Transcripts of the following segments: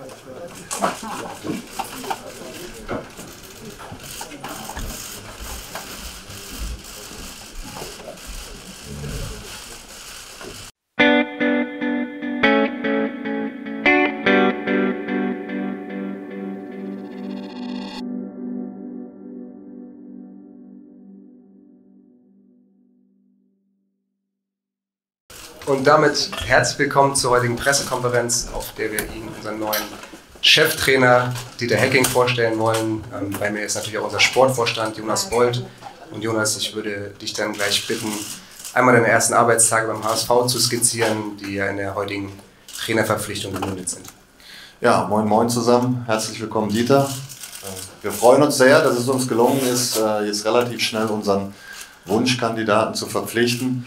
快车。Und damit herzlich willkommen zur heutigen Pressekonferenz, auf der wir Ihnen unseren neuen Cheftrainer Dieter Hecking vorstellen wollen. Ähm, bei mir ist natürlich auch unser Sportvorstand Jonas Bold. Und Jonas, ich würde dich dann gleich bitten, einmal deine ersten Arbeitstage beim HSV zu skizzieren, die ja in der heutigen Trainerverpflichtung gemündet sind. Ja, moin moin zusammen. Herzlich willkommen, Dieter. Wir freuen uns sehr, dass es uns gelungen ist, äh, jetzt relativ schnell unseren Wunschkandidaten zu verpflichten.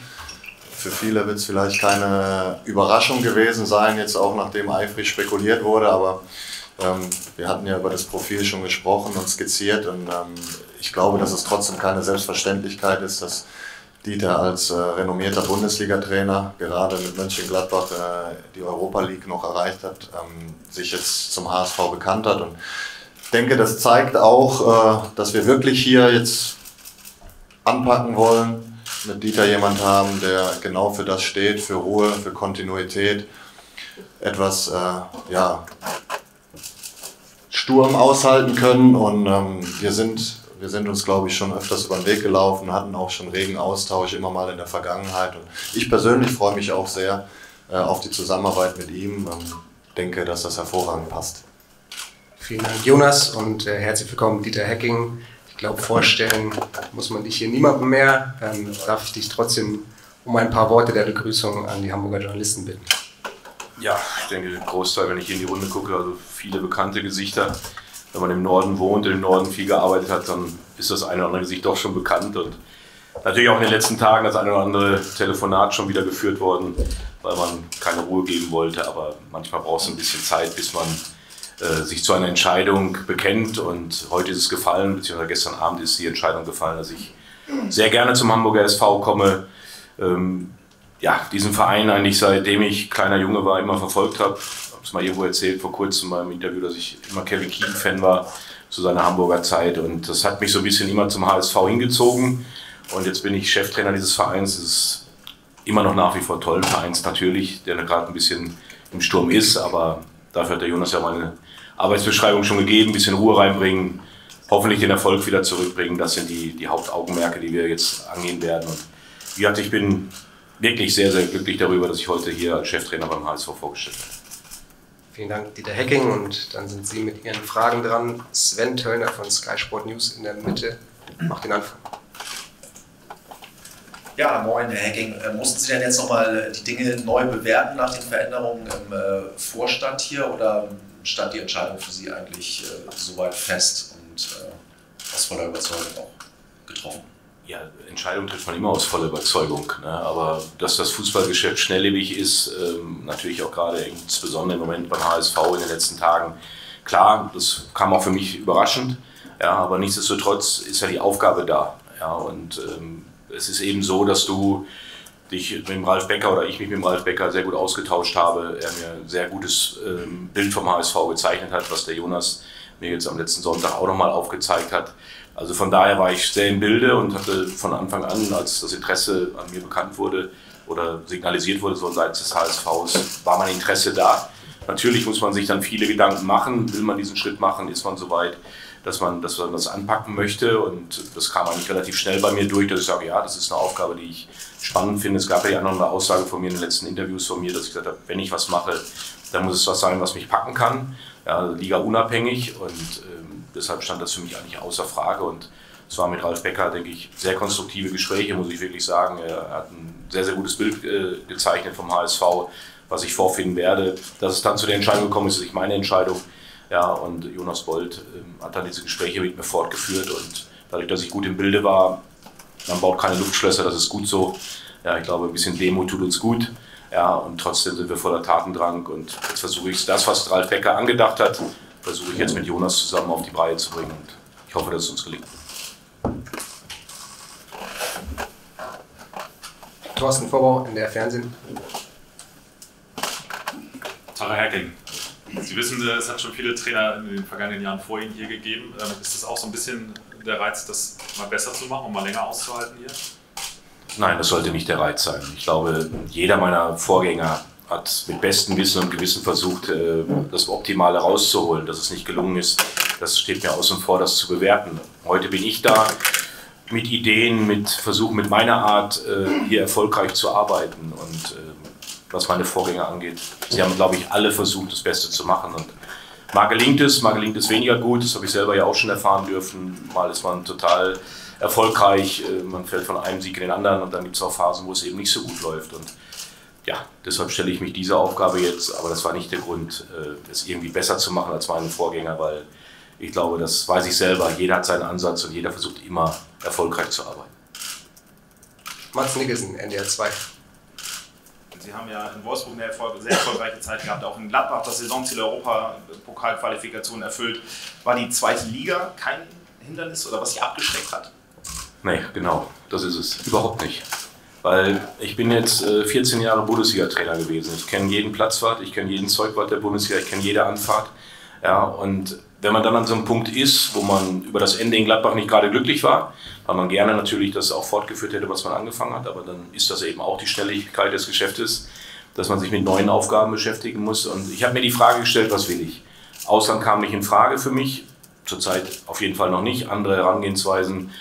Für viele wird es vielleicht keine Überraschung gewesen sein, jetzt auch nachdem eifrig spekuliert wurde, aber ähm, wir hatten ja über das Profil schon gesprochen und skizziert und ähm, ich glaube, dass es trotzdem keine Selbstverständlichkeit ist, dass Dieter als äh, renommierter Bundesliga-Trainer gerade mit Mönchengladbach äh, die Europa League noch erreicht hat, ähm, sich jetzt zum HSV bekannt hat. Und ich denke, das zeigt auch, äh, dass wir wirklich hier jetzt anpacken wollen, mit Dieter jemand haben, der genau für das steht, für Ruhe, für Kontinuität, etwas äh, ja, Sturm aushalten können. Und ähm, wir, sind, wir sind uns, glaube ich, schon öfters über den Weg gelaufen, hatten auch schon regen Austausch immer mal in der Vergangenheit. Und ich persönlich freue mich auch sehr äh, auf die Zusammenarbeit mit ihm. Ähm, denke, dass das hervorragend passt. Vielen Dank, Jonas, und äh, herzlich willkommen, Dieter Hecking glaube, vorstellen muss man dich hier niemandem mehr. Ähm, darf ich dich trotzdem um ein paar Worte der Begrüßung an die Hamburger Journalisten bitten? Ja, ich denke, der Großteil, wenn ich hier in die Runde gucke, also viele bekannte Gesichter. Wenn man im Norden wohnt und im Norden viel gearbeitet hat, dann ist das eine oder andere Gesicht doch schon bekannt. Und natürlich auch in den letzten Tagen das eine oder andere Telefonat schon wieder geführt worden, weil man keine Ruhe geben wollte. Aber manchmal braucht es ein bisschen Zeit, bis man sich zu einer Entscheidung bekennt. Und heute ist es gefallen, beziehungsweise gestern Abend ist die Entscheidung gefallen, dass ich sehr gerne zum Hamburger SV komme. Ähm, ja, diesen Verein eigentlich seitdem ich kleiner Junge war, immer verfolgt habe. Ich habe es mal irgendwo erzählt vor kurzem mal im Interview, dass ich immer Kevin Keane-Fan war zu seiner Hamburger Zeit. Und das hat mich so ein bisschen immer zum HSV hingezogen. Und jetzt bin ich Cheftrainer dieses Vereins. Es ist immer noch nach wie vor toll, Vereins natürlich, der gerade ein bisschen im Sturm ist, aber dafür hat der Jonas ja mal eine Arbeitsbeschreibung schon gegeben, ein bisschen Ruhe reinbringen, hoffentlich den Erfolg wieder zurückbringen. Das sind die, die Hauptaugenmerke, die wir jetzt angehen werden. Und wie gesagt, ich bin wirklich sehr, sehr glücklich darüber, dass ich heute hier als Cheftrainer beim HSV vorgestellt habe. Vielen Dank, Dieter Hecking. Und dann sind Sie mit Ihren Fragen dran. Sven Töllner von Sky Sport News in der Mitte macht den Anfang. Ja, moin, Herr Hecking. Äh, mussten Sie denn jetzt nochmal die Dinge neu bewerten nach den Veränderungen im äh, Vorstand hier oder stand die Entscheidung für Sie eigentlich äh, soweit fest und äh, aus voller Überzeugung auch getroffen? Ja, Entscheidungen trifft man immer aus voller Überzeugung. Ne? Aber dass das Fußballgeschäft schnelllebig ist, ähm, natürlich auch gerade insbesondere im Moment beim HSV in den letzten Tagen, klar, das kam auch für mich überraschend. Ja, aber nichtsdestotrotz ist ja die Aufgabe da. Ja, und ähm, es ist eben so, dass du dich mit dem Ralf Becker oder ich mich mit dem Ralf Becker sehr gut ausgetauscht habe. Er mir ein sehr gutes ähm, Bild vom HSV gezeichnet hat, was der Jonas mir jetzt am letzten Sonntag auch nochmal aufgezeigt hat. Also von daher war ich sehr im Bilde und hatte von Anfang an, als das Interesse an mir bekannt wurde oder signalisiert wurde, so seitens des HSVs, war mein Interesse da. Natürlich muss man sich dann viele Gedanken machen. Will man diesen Schritt machen? Ist man soweit? dass man, dass man das anpacken möchte. Und das kam eigentlich relativ schnell bei mir durch, dass ich sage, ja, das ist eine Aufgabe, die ich spannend finde. Es gab ja noch eine Aussage von mir in den letzten Interviews von mir, dass ich gesagt habe, wenn ich was mache, dann muss es was sein, was mich packen kann. Ja, Liga unabhängig und ähm, deshalb stand das für mich eigentlich außer Frage. Und es war mit Ralf Becker, denke ich, sehr konstruktive Gespräche, muss ich wirklich sagen. Er hat ein sehr, sehr gutes Bild äh, gezeichnet vom HSV, was ich vorfinden werde. Dass es dann zu der Entscheidung gekommen ist, ist nicht meine Entscheidung. Ja, und Jonas Bold ähm, hat dann diese Gespräche mit mir fortgeführt und dadurch, dass ich gut im Bilde war, man baut keine Luftschlösser, das ist gut so. Ja, ich glaube, ein bisschen Demo tut uns gut. Ja, und trotzdem sind wir voller Tatendrang und jetzt versuche ich das, was Ralf Becker angedacht hat, versuche ich jetzt mit Jonas zusammen auf die Breite zu bringen und ich hoffe, dass es uns gelingt. Thorsten Vorbau in der Fernsehen. Tara Hacking. Sie wissen, es hat schon viele Trainer in den vergangenen Jahren vor Ihnen hier gegeben. Ähm, ist das auch so ein bisschen der Reiz, das mal besser zu machen und mal länger auszuhalten hier? Nein, das sollte nicht der Reiz sein. Ich glaube, jeder meiner Vorgänger hat mit bestem Wissen und Gewissen versucht, äh, das Optimale rauszuholen. Dass es nicht gelungen ist, das steht mir außen vor, das zu bewerten. Heute bin ich da mit Ideen, mit Versuchen, mit meiner Art äh, hier erfolgreich zu arbeiten. Und äh, was meine Vorgänger angeht, sie haben, glaube ich, alle versucht, das Beste zu machen. Und mal gelingt es, mal gelingt es weniger gut. Das habe ich selber ja auch schon erfahren dürfen. Mal ist man total erfolgreich, man fällt von einem Sieg in den anderen und dann gibt es auch Phasen, wo es eben nicht so gut läuft. Und ja, deshalb stelle ich mich dieser Aufgabe jetzt, aber das war nicht der Grund, äh, es irgendwie besser zu machen als meine Vorgänger, weil ich glaube, das weiß ich selber, jeder hat seinen Ansatz und jeder versucht immer erfolgreich zu arbeiten. Mats Nicholson, NDR 2. Sie haben ja in Wolfsburg eine Erfolg sehr erfolgreiche Zeit gehabt, auch in Gladbach das Saisonziel Europa-Pokalqualifikation erfüllt. War die zweite Liga kein Hindernis oder was Sie abgeschreckt hat? Nee, genau, das ist es. Überhaupt nicht. Weil ich bin jetzt äh, 14 Jahre Bundesliga-Trainer gewesen. Ich kenne jeden Platzwart, ich kenne jeden Zeugwart der Bundesliga, ich kenne jede Anfahrt. Ja, und wenn man dann an so einem Punkt ist, wo man über das Ende in Gladbach nicht gerade glücklich war, weil man gerne natürlich das auch fortgeführt hätte, was man angefangen hat, aber dann ist das eben auch die Schnelligkeit des Geschäftes, dass man sich mit neuen Aufgaben beschäftigen muss. Und ich habe mir die Frage gestellt, was will ich? Ausland kam nicht in Frage für mich, zurzeit auf jeden Fall noch nicht. Andere Herangehensweisen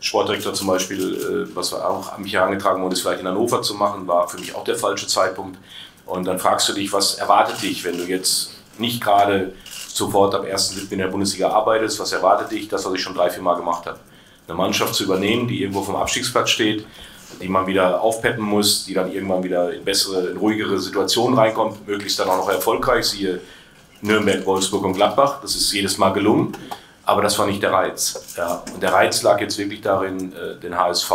Sportdirektor zum Beispiel, äh, was auch an mich herangetragen wurde, ist vielleicht in Hannover zu machen, war für mich auch der falsche Zeitpunkt. Und dann fragst du dich, was erwartet dich, wenn du jetzt nicht gerade sofort ab 1.7. in der Bundesliga arbeitest, was erwartet dich, das, was ich schon drei, vier Mal gemacht habe. Eine Mannschaft zu übernehmen, die irgendwo vom Abstiegsplatz steht, die man wieder aufpeppen muss, die dann irgendwann wieder in bessere, in ruhigere Situationen reinkommt, möglichst dann auch noch erfolgreich, siehe Nürnberg, Wolfsburg und Gladbach. Das ist jedes Mal gelungen. Aber das war nicht der Reiz. Ja. Und der Reiz lag jetzt wirklich darin, äh, den HSV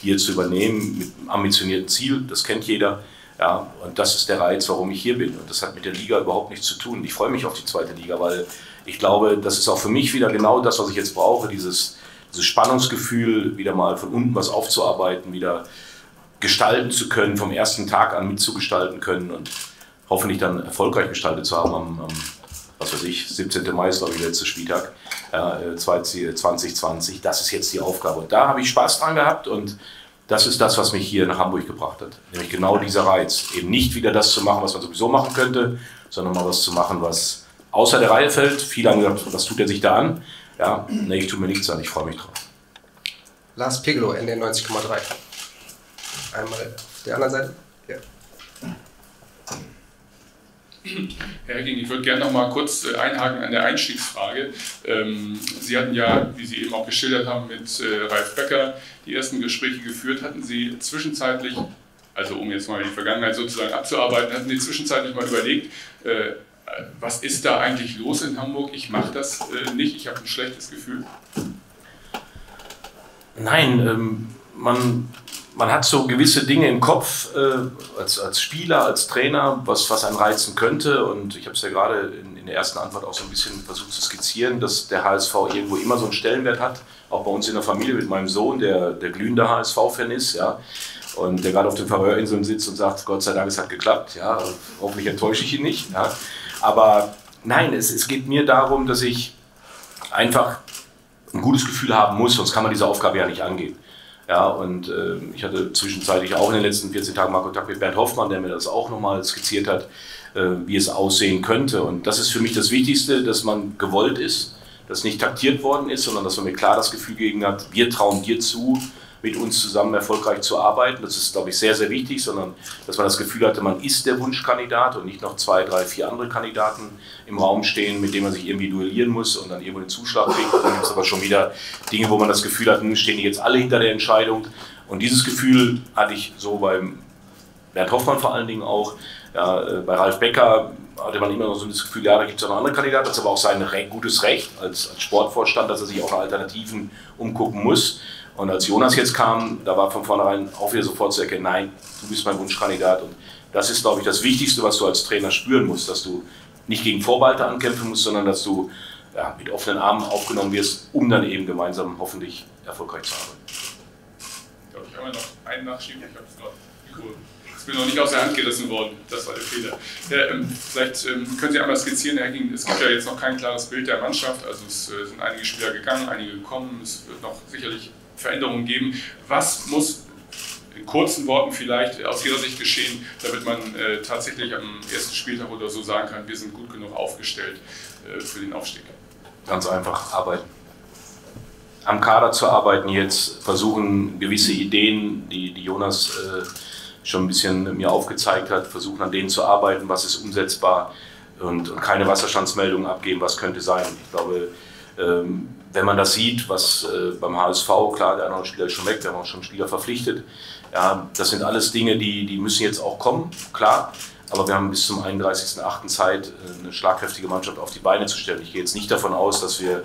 hier zu übernehmen mit einem ambitionierten Ziel. Das kennt jeder. Ja. Und das ist der Reiz, warum ich hier bin. Und das hat mit der Liga überhaupt nichts zu tun. Ich freue mich auf die zweite Liga, weil ich glaube, das ist auch für mich wieder genau das, was ich jetzt brauche. Dieses, dieses Spannungsgefühl, wieder mal von unten was aufzuarbeiten, wieder gestalten zu können, vom ersten Tag an mitzugestalten können und hoffentlich dann erfolgreich gestaltet zu haben am, am was weiß ich, 17. Mai ist glaube ich der letzte Spieltag äh, 2020. Das ist jetzt die Aufgabe. Und da habe ich Spaß dran gehabt und das ist das, was mich hier nach Hamburg gebracht hat. Nämlich genau dieser Reiz. Eben nicht wieder das zu machen, was man sowieso machen könnte, sondern mal was zu machen, was außer der Reihe fällt. Viele haben gesagt, was tut er sich da an? Ja, nee, ich tue mir nichts an, ich freue mich drauf. Lars Pegelo, ND 90,3. Einmal auf der anderen Seite. Ja. Herr Hecking, ich würde gerne noch mal kurz äh, einhaken an der Einstiegsfrage. Ähm, Sie hatten ja, wie Sie eben auch geschildert haben, mit äh, Ralf Becker die ersten Gespräche geführt. Hatten Sie zwischenzeitlich, also um jetzt mal die Vergangenheit sozusagen abzuarbeiten, hatten Sie zwischenzeitlich mal überlegt, äh, was ist da eigentlich los in Hamburg? Ich mache das nicht, ich habe ein schlechtes Gefühl. Nein, ähm, man man hat so gewisse Dinge im Kopf äh, als, als Spieler, als Trainer, was, was einen reizen könnte. Und ich habe es ja gerade in, in, der ersten Antwort auch so ein bisschen versucht zu skizzieren, dass der HSV irgendwo immer so einen Stellenwert hat. Auch bei uns in der Familie mit meinem Sohn, der, der glühende HSV-Fan ist. Ja. Und der gerade auf den Färöerinseln sitzt und sagt, Gott sei Dank, es hat geklappt. Ja. Hoffentlich enttäusche ich ihn nicht. Ja. Aber nein, es, es geht mir darum, dass ich einfach ein gutes Gefühl haben muss, sonst kann man diese Aufgabe ja nicht angehen. Ja, und äh, ich hatte zwischenzeitlich auch in den letzten 14 Tagen mal Kontakt mit Bernd Hoffmann, der mir das auch nochmal skizziert hat, äh, wie es aussehen könnte. Und das ist für mich das Wichtigste, dass man gewollt ist, dass nicht taktiert worden ist, sondern dass man mir klar das Gefühl gegeben hat, wir trauen dir zu, mit uns zusammen erfolgreich zu arbeiten. Das ist, glaube ich, sehr, sehr wichtig, sondern dass man das Gefühl hatte, man ist der Wunschkandidat und nicht noch zwei, drei, vier andere Kandidaten im Raum stehen, mit denen man sich irgendwie duellieren muss und dann irgendwo den Zuschlag kriegt. Dann gibt es aber schon wieder Dinge, wo man das Gefühl hat, nun stehen die jetzt alle hinter der Entscheidung. Und dieses Gefühl hatte ich so beim Bernd Hoffmann vor allen Dingen auch. Ja, äh, bei Ralf Becker hatte man immer noch so das Gefühl, ja, da gibt es noch andere Kandidaten, das ist aber auch sein gutes Recht als, als Sportvorstand, dass er sich auch nach Alternativen umgucken muss. Und als Jonas jetzt kam, da war von vornherein auch wieder sofort zu erkennen, nein, du bist mein Wunschkandidat. Und das ist, glaube ich, das Wichtigste, was du als Trainer spüren musst, dass du nicht gegen Vorbehalte ankämpfen musst, sondern dass du ja, mit offenen Armen aufgenommen wirst, um dann eben gemeinsam hoffentlich erfolgreich zu arbeiten. Darf ich einmal noch einen nachschieben? Ich habe es gerade Ich bin noch nicht aus der Hand gerissen worden. Das war der Fehler. Ja, ähm, vielleicht ähm, können Sie einmal skizzieren, Herr Ging, es gibt ja jetzt noch kein klares Bild der Mannschaft. Also es äh, sind einige Spieler gegangen, einige gekommen. Es wird noch sicherlich Veränderungen geben. Was muss in kurzen Worten vielleicht aus Ihrer Sicht geschehen, damit man äh, tatsächlich am ersten Spieltag oder so sagen kann, wir sind gut genug aufgestellt äh, für den Aufstieg? Ganz einfach arbeiten. Am Kader zu arbeiten jetzt, versuchen gewisse Ideen, die, die Jonas äh, schon ein bisschen mir aufgezeigt hat, versuchen an denen zu arbeiten, was ist umsetzbar und, und keine Wasserstandsmeldungen abgeben, was könnte sein. Ich glaube, ähm, wenn man das sieht, was äh, beim HSV, klar, der andere Spieler ist schon weg, wir haben auch schon Spieler verpflichtet. Ja, das sind alles Dinge, die, die müssen jetzt auch kommen, klar. Aber wir haben bis zum 31.08. Zeit, äh, eine schlagkräftige Mannschaft auf die Beine zu stellen. Ich gehe jetzt nicht davon aus, dass wir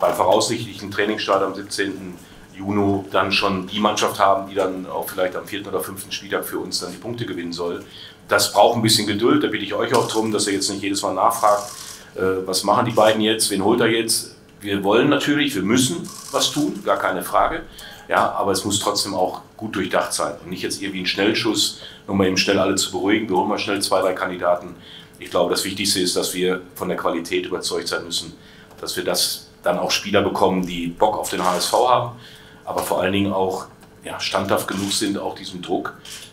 beim voraussichtlichen Trainingsstart am 17. Juni dann schon die Mannschaft haben, die dann auch vielleicht am vierten oder fünften Spieltag für uns dann die Punkte gewinnen soll. Das braucht ein bisschen Geduld, da bitte ich euch auch darum, dass ihr jetzt nicht jedes Mal nachfragt, äh, was machen die beiden jetzt, wen holt er jetzt. Wir wollen natürlich, wir müssen was tun, gar keine Frage. Ja, aber es muss trotzdem auch gut durchdacht sein und nicht jetzt irgendwie ein Schnellschuss, nur mal eben schnell alle zu beruhigen. Wir holen mal schnell zwei, drei Kandidaten. Ich glaube, das Wichtigste ist, dass wir von der Qualität überzeugt sein müssen, dass wir das dann auch Spieler bekommen, die Bock auf den HSV haben, aber vor allen Dingen auch ja, standhaft genug sind, auch diesem Druck,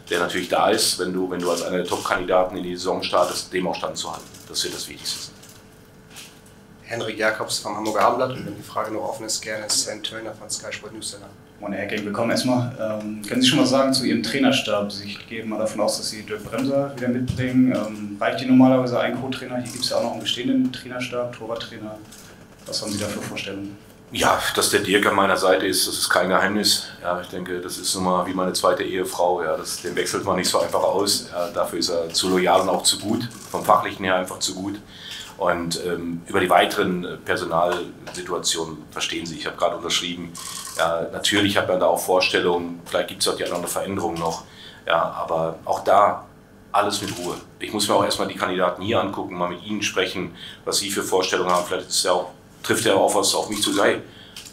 der natürlich da ist, wenn du, wenn du als einer der Top-Kandidaten in die Saison startest, dem auch standzuhalten. Das wird das Wichtigste. Henrik Jakobs vom Hamburger Abendblatt und wenn die Frage noch offen ist, gerne Sven Töllner von Sky Sport News Moin Herr Hecking, willkommen erstmal. Ähm, können Sie schon was sagen zu Ihrem Trainerstab? Ich gehe mal davon aus, dass Sie Dirk Bremser wieder mitbringen. Ähm, reicht hier normalerweise ein Co-Trainer? Hier gibt es ja auch noch einen bestehenden Trainerstab, Torwarttrainer. Was haben Sie da für Vorstellungen? Ja, dass der Dirk an meiner Seite ist, das ist kein Geheimnis. Ja, ich denke, das ist nun mal wie meine zweite Ehefrau. Ja, das, den wechselt man nicht so einfach aus. Ja, dafür ist er zu loyal und auch zu gut, vom Fachlichen her einfach zu gut. Und ähm, über die weiteren Personalsituationen verstehen Sie. Ich habe gerade unterschrieben. Ja, natürlich hat man da auch Vorstellungen. Vielleicht gibt es auch die eine oder andere Veränderung noch. Ja, aber auch da alles mit Ruhe. Ich muss mir auch erstmal die Kandidaten hier angucken, mal mit ihnen sprechen, was sie für Vorstellungen haben. Vielleicht ja auch, trifft er auch was auf mich zu sagen.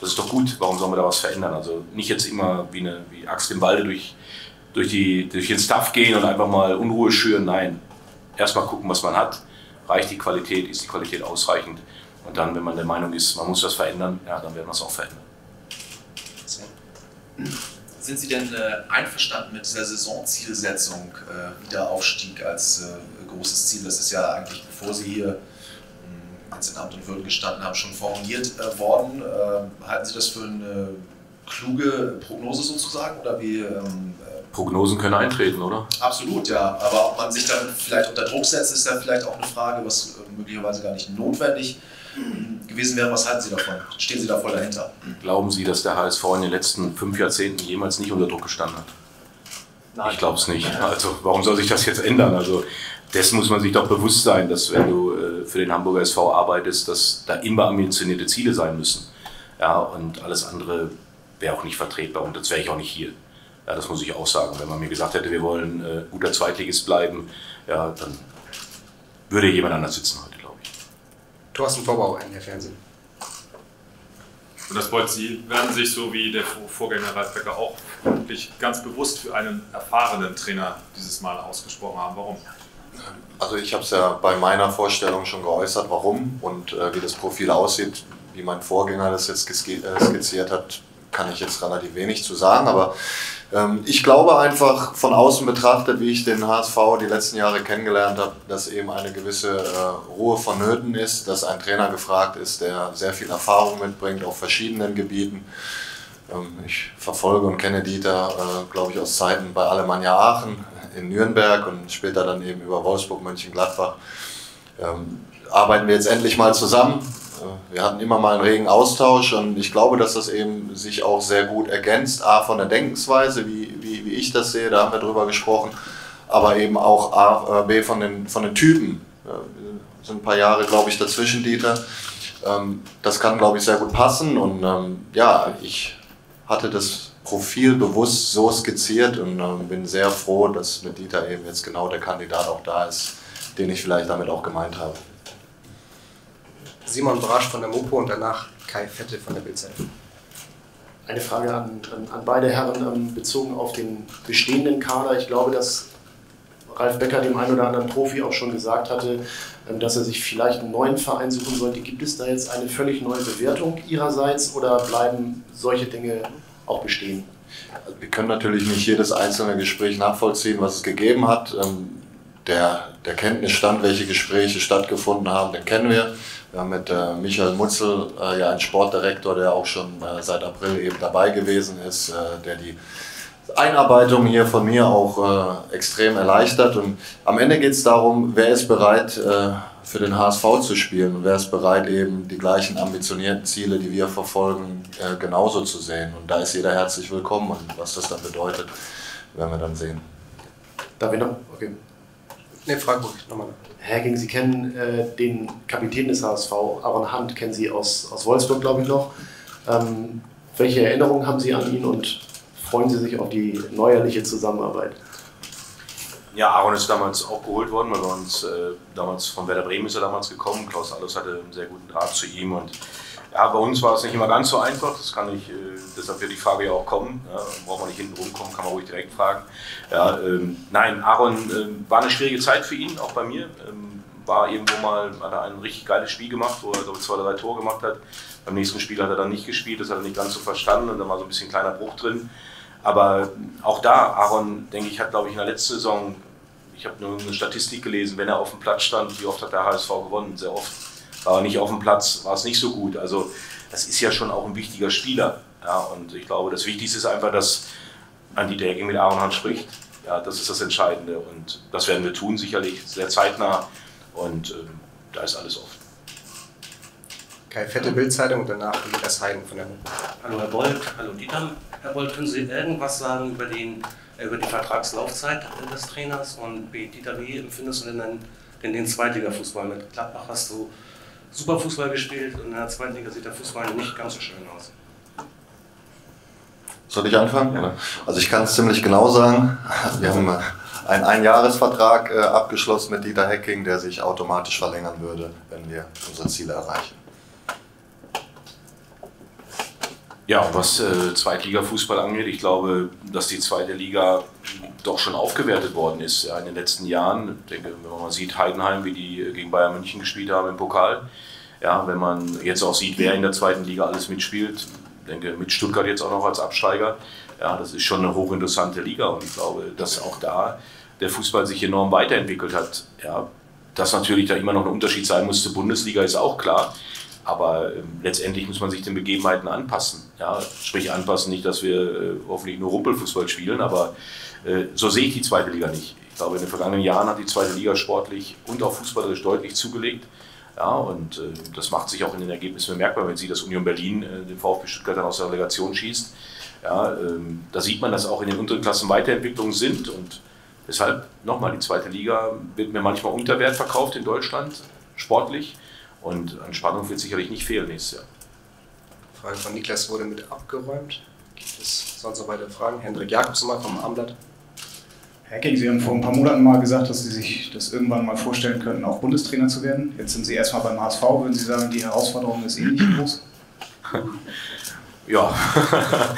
Das ist doch gut, warum sollen wir da was verändern? Also nicht jetzt immer wie eine wie Axt im Walde durch, durch, die, durch den Stuff gehen und einfach mal Unruhe schüren. Nein, erstmal gucken, was man hat. Reicht die Qualität, ist die Qualität ausreichend? Und dann, wenn man der Meinung ist, man muss das verändern, ja, dann werden wir es auch verändern. Sind Sie denn äh, einverstanden mit dieser Saisonzielsetzung, äh, Wiederaufstieg als äh, großes Ziel? Das ist ja eigentlich, bevor Sie hier mh, jetzt in Amt und Würden gestanden haben, schon formuliert äh, worden. Äh, halten Sie das für eine kluge Prognose sozusagen? Oder wie, ähm, äh, Prognosen können eintreten, oder? Absolut, ja. Aber ob man sich dann vielleicht unter Druck setzt, ist ja vielleicht auch eine Frage, was möglicherweise gar nicht notwendig gewesen wäre, was halten Sie davon? Stehen Sie da voll dahinter? Glauben Sie, dass der HSV in den letzten fünf Jahrzehnten jemals nicht unter Druck gestanden hat? Nein. Ich glaube es nicht. Also warum soll sich das jetzt ändern? Also dessen muss man sich doch bewusst sein, dass wenn du äh, für den Hamburger SV arbeitest, dass da immer ambitionierte Ziele sein müssen. Ja, und alles andere wäre auch nicht vertretbar und das wäre ich auch nicht hier. Ja, das muss ich auch sagen. Wenn man mir gesagt hätte, wir wollen äh, guter Zweitligist bleiben, ja, dann würde jemand anders sitzen heute. Thorsten Vorbau, der Fernsehen. Und das wollte Sie, werden sich so wie der Vorgänger Ralf Becker auch wirklich ganz bewusst für einen erfahrenen Trainer dieses Mal ausgesprochen haben. Warum? Also ich habe es ja bei meiner Vorstellung schon geäußert, warum und äh, wie das Profil aussieht, wie mein Vorgänger das jetzt äh, skizziert hat, kann ich jetzt relativ wenig zu sagen, aber ich glaube einfach von außen betrachtet, wie ich den HSV die letzten Jahre kennengelernt habe, dass eben eine gewisse äh, Ruhe vonnöten ist, dass ein Trainer gefragt ist, der sehr viel Erfahrung mitbringt auf verschiedenen Gebieten. Ähm, ich verfolge und kenne Dieter, äh, glaube ich, aus Zeiten bei Alemannia Aachen in Nürnberg und später dann eben über Wolfsburg, Mönchengladbach. Ähm, arbeiten wir jetzt endlich mal zusammen wir hatten immer mal einen regen Austausch und ich glaube, dass das eben sich auch sehr gut ergänzt. A, von der Denkensweise, wie, wie, wie ich das sehe, da haben wir drüber gesprochen, aber eben auch A, äh, B, von den, von den Typen. Es sind ein paar Jahre, glaube ich, dazwischen, Dieter. Ähm, das kann, glaube ich, sehr gut passen und ähm, ja, ich hatte das Profil bewusst so skizziert und ähm, bin sehr froh, dass mit Dieter eben jetzt genau der Kandidat auch da ist, den ich vielleicht damit auch gemeint habe. Simon Brasch von der Mopo und danach Kai Fette von der Bildzeitung. Eine Frage an, an, beide Herren ähm, bezogen auf den bestehenden Kader. Ich glaube, dass Ralf Becker dem einen oder anderen Profi auch schon gesagt hatte, ähm, dass er sich vielleicht einen neuen Verein suchen sollte. Gibt es da jetzt eine völlig neue Bewertung Ihrerseits oder bleiben solche Dinge auch bestehen? Also wir können natürlich nicht jedes einzelne Gespräch nachvollziehen, was es gegeben hat. Ähm, der, der Kenntnisstand, welche Gespräche stattgefunden haben, den kennen wir. Wir haben mit äh, Michael Mutzel äh, ja einen Sportdirektor, der auch schon äh, seit April eben dabei gewesen ist, äh, der die Einarbeitung hier von mir auch äh, extrem erleichtert. Und am Ende geht es darum, wer ist bereit äh, für den HSV zu spielen und wer ist bereit eben die gleichen ambitionierten Ziele, die wir verfolgen, genauso zu sehen. Und da ist jeder herzlich willkommen und was das dann bedeutet, werden wir dann sehen. Darf ich noch? Okay. Ne, ruhig, nochmal. Herr King, Sie kennen äh, den Kapitän des HSV, Aaron Hunt, kennen Sie aus, aus Wolfsburg, glaube ich, noch. Ähm, welche Erinnerungen haben Sie an ihn und freuen Sie sich auf die neuerliche Zusammenarbeit? Ja, Aaron ist damals auch geholt worden, weil wir uns äh, damals von Werder Bremen ist er damals gekommen. Klaus Allers hatte einen sehr guten Draht zu ihm und ja, bei uns war es nicht immer ganz so einfach. Das kann ich, äh, deshalb wird die Frage ja auch kommen. Ja, braucht man nicht hinten rumkommen, kann man ruhig direkt fragen. Ja, ähm, nein, Aaron äh, war eine schwierige Zeit für ihn, auch bei mir. Ähm, war irgendwo mal, hat er ein richtig geiles Spiel gemacht, wo er glaube zwei, drei Tore gemacht hat. Beim nächsten Spiel hat er dann nicht gespielt, das hat er nicht ganz so verstanden und da war so ein bisschen ein kleiner Bruch drin. Aber auch da, Aaron, denke ich, hat, glaube ich, in der letzten Saison, ich habe nur eine Statistik gelesen, wenn er auf dem Platz stand, wie oft hat der HSV gewonnen? Sehr oft. War er nicht auf dem Platz, war es nicht so gut. Also, das ist ja schon auch ein wichtiger Spieler. Ja, und ich glaube, das Wichtigste ist einfach, dass Andi Däging mit Aaron Hand spricht. Ja, das ist das Entscheidende. Und das werden wir tun, sicherlich sehr zeitnah. Und ähm, da ist alles offen. Kai, fette Bildzeitung und danach Lukas Heiden von der Hallo Herr Bold, hallo Dieter. Herr Bold, können Sie irgendwas sagen über, den, äh, über die Vertragslaufzeit des Trainers? Und wie, Dieter, wie empfindest du denn den, den, den Zweitliga-Fußball? Mit Gladbach hast du super Fußball gespielt und in der zweiten Liga sieht der Fußball nicht ganz so schön aus. Soll ich anfangen? Ja. Also ich kann es ziemlich genau sagen. Wir haben einen Einjahresvertrag äh, abgeschlossen mit Dieter Hecking, der sich automatisch verlängern würde, wenn wir unsere Ziele erreichen. Ja, was äh, Zweitliga-Fußball angeht, ich glaube, dass die zweite Liga doch schon aufgewertet worden ist ja, in den letzten Jahren. Ich denke, wenn man sieht, Heidenheim, wie die gegen Bayern München gespielt haben im Pokal. Ja, wenn man jetzt auch sieht, wer in der zweiten Liga alles mitspielt, ich denke, mit Stuttgart jetzt auch noch als Absteiger, ja, das ist schon eine hochinteressante Liga und ich glaube, dass auch da der Fußball sich enorm weiterentwickelt hat. Ja, dass natürlich da immer noch ein Unterschied sein muss zur Bundesliga, ist auch klar. Aber äh, letztendlich muss man sich den Begebenheiten anpassen. Ja? Sprich anpassen, nicht, dass wir äh, hoffentlich nur Rumpelfußball spielen, aber äh, so sehe ich die zweite Liga nicht. Ich glaube, in den vergangenen Jahren hat die zweite Liga sportlich und auch fußballerisch deutlich zugelegt. Ja, und äh, das macht sich auch in den Ergebnissen bemerkbar, wenn Sie das Union Berlin, den VfB Stuttgart dann aus der Relegation schießt. Ja, ähm, da sieht man, dass auch in den unteren Klassen Weiterentwicklungen sind und deshalb nochmal, die zweite Liga wird mir manchmal unter Wert verkauft in Deutschland, sportlich. Und an Spannung wird sicherlich nicht fehlen nächstes Jahr. Frage von Niklas wurde mit abgeräumt. Gibt es sonst noch weitere Fragen? Hendrik Jakobsen mal vom Armblatt. Herr King, Sie haben vor ein paar Monaten mal gesagt, dass Sie sich das irgendwann mal vorstellen könnten, auch Bundestrainer zu werden. Jetzt sind Sie erstmal beim HSV. Würden Sie sagen, die Herausforderung ist ähnlich groß? ja.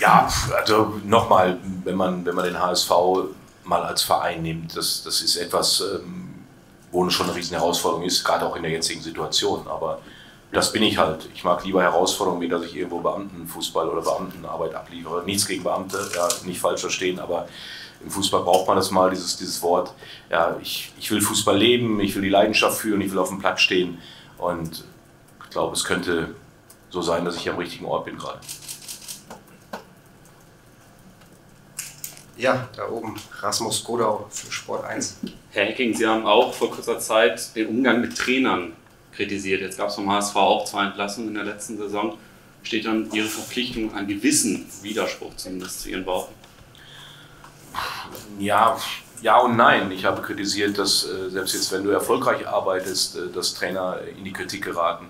ja, also nochmal, wenn man, wenn man den HSV mal als Verein nimmt, das, das ist etwas, ähm, wo schon eine riesen Herausforderung ist, gerade auch in der jetzigen Situation. Aber das bin ich halt. Ich mag lieber Herausforderungen, wie dass ich irgendwo Beamtenfußball oder Beamtenarbeit abliefere. Nichts gegen Beamte, ja, nicht falsch verstehen, aber im Fußball braucht man das mal, dieses, dieses Wort. Ja, ich, ich will Fußball leben, ich will die Leidenschaft führen, ich will auf dem Platz stehen. Und ich glaube, es könnte so sein, dass ich am richtigen Ort bin gerade. Ja, da oben Rasmus Godau für Sport 1. Herr Hecking, Sie haben auch vor kurzer Zeit den Umgang mit Trainern kritisiert. Jetzt gab es vom HSV auch zwei Entlassungen in der letzten Saison. Steht dann Ihre Verpflichtung einen gewissen Widerspruch zumindest zu Ihren Worten? Ja, ja und nein. Ich habe kritisiert, dass äh, selbst jetzt, wenn du erfolgreich arbeitest, äh, dass Trainer in die Kritik geraten.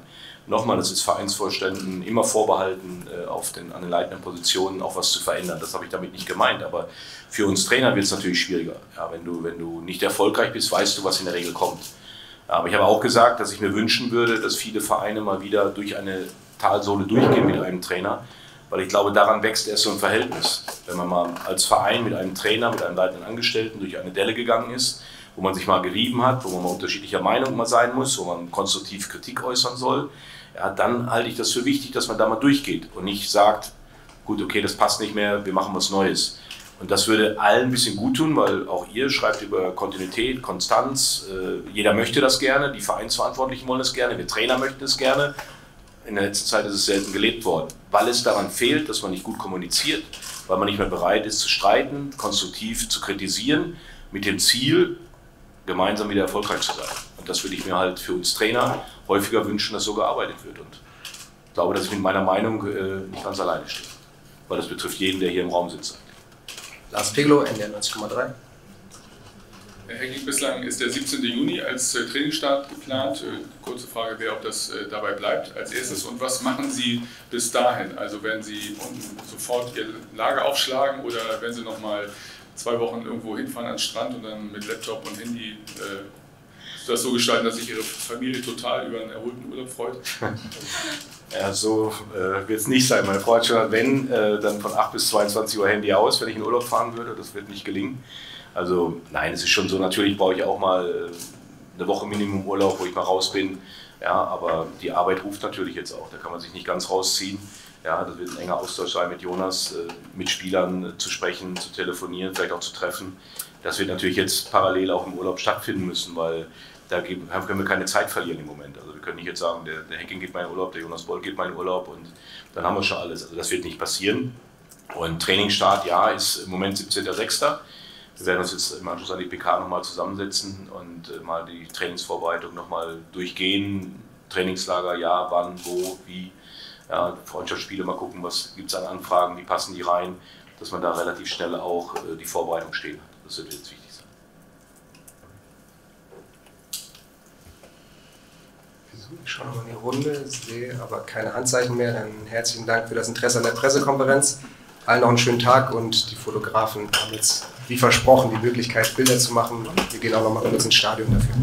Nochmal, das ist Vereinsvorständen immer vorbehalten, äh, auf den, an den leitenden Positionen auch was zu verändern. Das habe ich damit nicht gemeint. Aber für uns Trainer wird es natürlich schwieriger. Ja, wenn, du, wenn du nicht erfolgreich bist, weißt du, was in der Regel kommt. Aber ich habe auch gesagt, dass ich mir wünschen würde, dass viele Vereine mal wieder durch eine Talsohle durchgehen mit einem Trainer. Weil ich glaube, daran wächst erst so ein Verhältnis. Wenn man mal als Verein mit einem Trainer, mit einem leitenden Angestellten durch eine Delle gegangen ist, wo man sich mal gerieben hat, wo man mal unterschiedlicher Meinung mal sein muss, wo man konstruktiv Kritik äußern soll, ja, dann halte ich das für wichtig, dass man da mal durchgeht und nicht sagt, gut, okay, das passt nicht mehr, wir machen was Neues. Und das würde allen ein bisschen gut tun, weil auch ihr schreibt über Kontinuität, Konstanz. Äh, jeder möchte das gerne, die Vereinsverantwortlichen wollen es gerne, wir Trainer möchten es gerne. In der letzten Zeit ist es selten gelebt worden, weil es daran fehlt, dass man nicht gut kommuniziert, weil man nicht mehr bereit ist zu streiten, konstruktiv zu kritisieren, mit dem Ziel, gemeinsam wieder erfolgreich zu sein. Und das würde ich mir halt für uns Trainer häufiger wünschen, dass so gearbeitet wird. Und ich glaube, dass ich mit meiner Meinung äh, nicht ganz alleine stehe, weil das betrifft jeden, der hier im Raum sitzt. Lars Peglo, NDR 90,3. Herr Hecking, bislang ist der 17. Juni als äh, Trainingsstart geplant. Äh, kurze Frage wäre, ob das äh, dabei bleibt als erstes. Und was machen Sie bis dahin? Also werden Sie sofort Ihr Lager aufschlagen oder werden Sie nochmal zwei Wochen irgendwo hinfahren an den Strand und dann mit Laptop und Handy äh, das so gestalten, dass sich Ihre Familie total über einen erholten Urlaub freut? Ja, so äh, wird es nicht sein. Meine Frau hat schon, wenn, äh, dann von 8 bis 22 Uhr Handy aus, wenn ich in Urlaub fahren würde. Das wird nicht gelingen. Also nein, es ist schon so, natürlich brauche ich auch mal äh, eine Woche Minimum Urlaub, wo ich mal raus bin. Ja, aber die Arbeit ruft natürlich jetzt auch. Da kann man sich nicht ganz rausziehen. Ja, das wird ein enger Austausch sein mit Jonas, äh, mit Spielern äh, zu sprechen, zu telefonieren, vielleicht auch zu treffen. Das wird natürlich jetzt parallel auch im Urlaub stattfinden müssen, weil da können wir keine Zeit verlieren im Moment. Also wir können nicht jetzt sagen, der, der Hacking geht meinen Urlaub, der Jonas Boll geht meinen Urlaub und dann haben wir schon alles. Also das wird nicht passieren. Und Trainingsstart, ja, ist im Moment 17.06. Wir werden uns jetzt im Anschluss an die PK nochmal zusammensetzen und äh, mal die Trainingsvorbereitung nochmal durchgehen. Trainingslager, ja, wann, wo, wie. Ja, Freundschaftsspiele mal gucken, was gibt es an Anfragen, wie passen die rein, dass man da relativ schnell auch äh, die Vorbereitung stehen hat. Das wird jetzt wichtig. Ich schaue nochmal in die Runde, sehe aber keine Handzeichen mehr. Dann herzlichen Dank für das Interesse an der Pressekonferenz. Allen noch einen schönen Tag und die Fotografen haben jetzt, wie versprochen, die Möglichkeit, Bilder zu machen. Wir gehen auch noch mal kurz ins Stadion dafür.